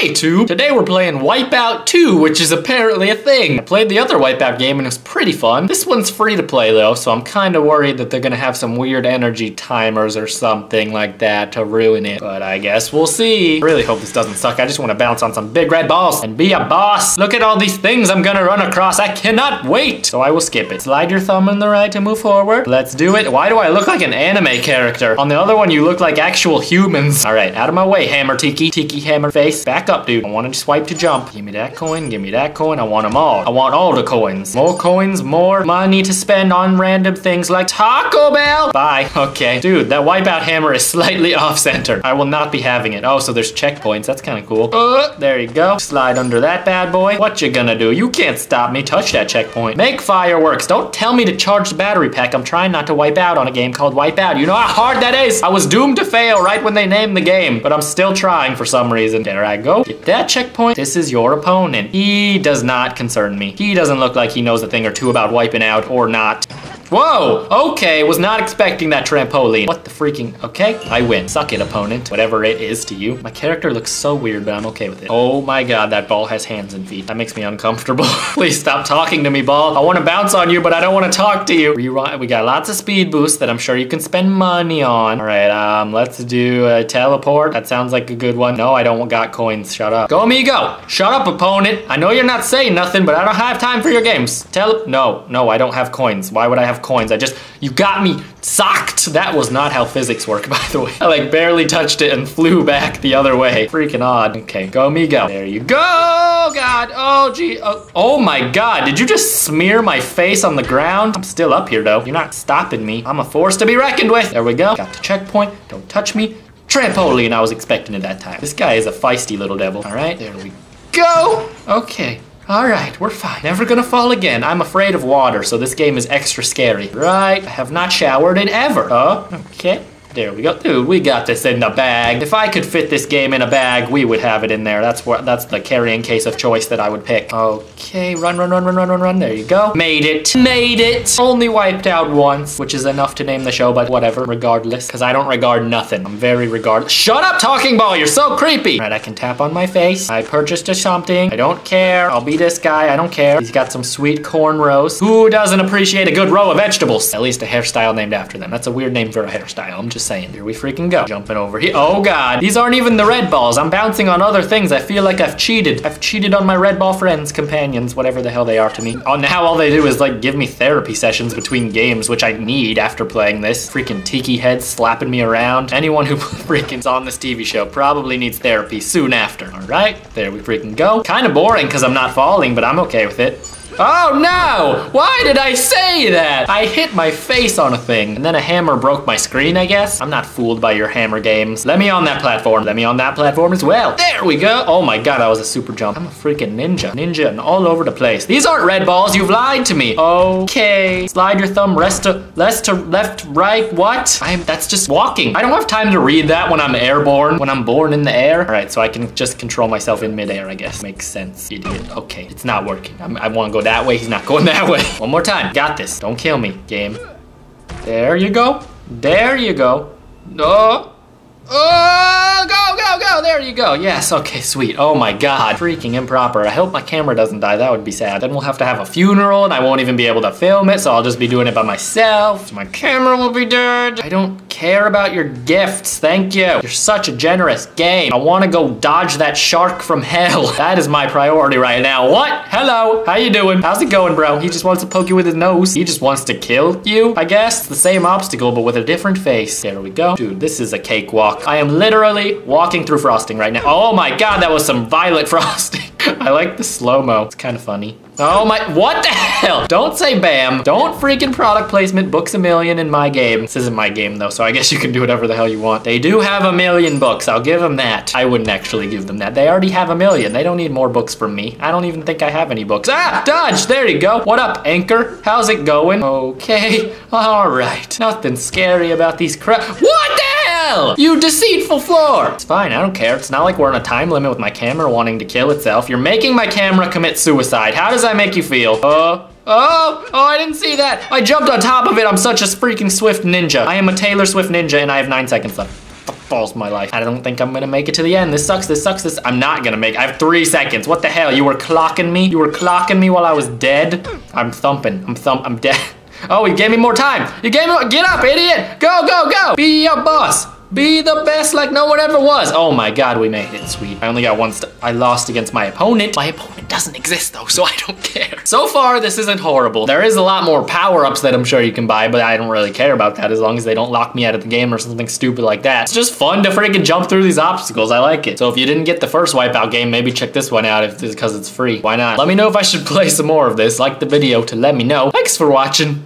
Hey, Tube! Today we're playing Wipeout 2, which is apparently a thing. I played the other Wipeout game and it was pretty fun. This one's free to play though, so I'm kind of worried that they're gonna have some weird energy timers or something like that to ruin it. But I guess we'll see. I really hope this doesn't suck. I just want to bounce on some big red balls and be a boss. Look at all these things I'm gonna run across. I cannot wait. So I will skip it. Slide your thumb on the right to move forward. Let's do it. Why do I look like an anime character? On the other one, you look like actual humans. All right, out of my way, Hammer Tiki. Tiki Hammer Face. Back up, dude. I want to swipe to jump. Give me that coin. Give me that coin. I want them all. I want all the coins. More coins, more money to spend on random things like Taco Bell. Bye. Okay. Dude, that wipeout hammer is slightly off center. I will not be having it. Oh, so there's checkpoints. That's kind of cool. Uh, there you go. Slide under that bad boy. What you gonna do? You can't stop me. Touch that checkpoint. Make fireworks. Don't tell me to charge the battery pack. I'm trying not to wipe out on a game called Wipeout. You know how hard that is? I was doomed to fail right when they named the game, but I'm still trying for some reason. There I go. Get that checkpoint. This is your opponent. He does not concern me. He doesn't look like he knows a thing or two about wiping out or not. Whoa, okay, was not expecting that trampoline. What the freaking, okay, I win. Suck it, opponent, whatever it is to you. My character looks so weird, but I'm okay with it. Oh my god, that ball has hands and feet. That makes me uncomfortable. Please stop talking to me, ball. I want to bounce on you, but I don't want to talk to you. Rewind, we got lots of speed boosts that I'm sure you can spend money on. All right, um, let's do a teleport. That sounds like a good one. No, I don't got coins. Shut up. Go, amigo. Shut up, opponent. I know you're not saying nothing, but I don't have time for your games. Tele, no, no, I don't have coins. Why would I have coins. I just, you got me socked. That was not how physics work, by the way. I like barely touched it and flew back the other way. Freaking odd. Okay, go me go. There you go, God. Oh, gee. Oh, oh my God. Did you just smear my face on the ground? I'm still up here though. You're not stopping me. I'm a force to be reckoned with. There we go. Got the checkpoint. Don't touch me. Trampoline, I was expecting it that time. This guy is a feisty little devil. All right, there we go. Okay, all right, we're fine. Never gonna fall again. I'm afraid of water, so this game is extra scary. Right, I have not showered in ever. Oh, okay. There we go. Dude, we got this in the bag. If I could fit this game in a bag, we would have it in there. That's what that's the carrying case of choice that I would pick. Okay, run, run, run, run, run, run, run. There you go. Made it. Made it. Only wiped out once, which is enough to name the show, but whatever, regardless. Because I don't regard nothing. I'm very regardless. Shut up, talking ball. You're so creepy. All right, I can tap on my face. I purchased a something. I don't care. I'll be this guy. I don't care. He's got some sweet cornrows. Who doesn't appreciate a good row of vegetables? At least a hairstyle named after them. That's a weird name for a hairstyle. I'm just saying. Here we freaking go. Jumping over here. Oh god. These aren't even the red balls. I'm bouncing on other things. I feel like I've cheated. I've cheated on my red ball friends, companions, whatever the hell they are to me. Oh, now all they do is like give me therapy sessions between games, which I need after playing this. Freaking tiki heads slapping me around. Anyone who freaking's on this TV show probably needs therapy soon after. All right, there we freaking go. Kind of boring because I'm not falling, but I'm okay with it. Oh no! Why did I say that? I hit my face on a thing, and then a hammer broke my screen, I guess? I'm not fooled by your hammer games. Let me on that platform. Let me on that platform as well. There we go. Oh my god, that was a super jump. I'm a freaking ninja. Ninja and all over the place. These aren't red balls. You've lied to me. Okay. Slide your thumb rest to left to left, right. What? I'm that's just walking. I don't have time to read that when I'm airborne, when I'm born in the air. All right, so I can just control myself in midair, I guess. Makes sense, idiot. Okay, it's not working. I'm, I want to go that way. He's not going that way. One more time. Got this. Don't kill me, game. There you go. There you go. No. Oh, go. There you go. Yes, okay, sweet. Oh my god. Freaking improper. I hope my camera doesn't die. That would be sad. Then we'll have to have a funeral and I won't even be able to film it, so I'll just be doing it by myself. My camera will be dead. I don't care about your gifts. Thank you. You're such a generous game. I want to go dodge that shark from hell. That is my priority right now. What? Hello. How you doing? How's it going, bro? He just wants to poke you with his nose. He just wants to kill you, I guess. It's the same obstacle, but with a different face. There we go. Dude, this is a cakewalk. I am literally walking through frosting right now. Oh my god, that was some violet frosting. I like the slow-mo. It's kind of funny. Oh my, what the hell? Don't say bam. Don't freaking product placement Books-A-Million in my game. This isn't my game though, so I guess you can do whatever the hell you want. They do have a million books. I'll give them that. I wouldn't actually give them that. They already have a million. They don't need more books from me. I don't even think I have any books. Ah, dodge. There you go. What up, Anchor? How's it going? Okay. All right. Nothing scary about these crap. What the hell? You deceitful floor. It's fine. I don't care. It's not like we're on a time limit with my camera wanting to kill itself. You're making my camera commit suicide. How does that make you feel? Uh, Oh, oh, I didn't see that. I jumped on top of it. I'm such a freaking swift ninja. I am a Taylor Swift ninja and I have nine seconds left. The balls my life. I don't think I'm gonna make it to the end. This sucks, this sucks, this. I'm not gonna make it. I have three seconds. What the hell? You were clocking me? You were clocking me while I was dead? I'm thumping. I'm thump. I'm dead. Oh, you gave me more time. You gave me, get up, idiot. Go, go, go. Be your boss. Be the best like no one ever was. Oh my god, we made it, sweet. I only got one I lost against my opponent. My opponent doesn't exist though, so I don't care. So far, this isn't horrible. There is a lot more power-ups that I'm sure you can buy, but I don't really care about that as long as they don't lock me out of the game or something stupid like that. It's just fun to freaking jump through these obstacles. I like it. So if you didn't get the first Wipeout game, maybe check this one out if because it's free. Why not? Let me know if I should play some more of this. Like the video to let me know. Thanks for watching.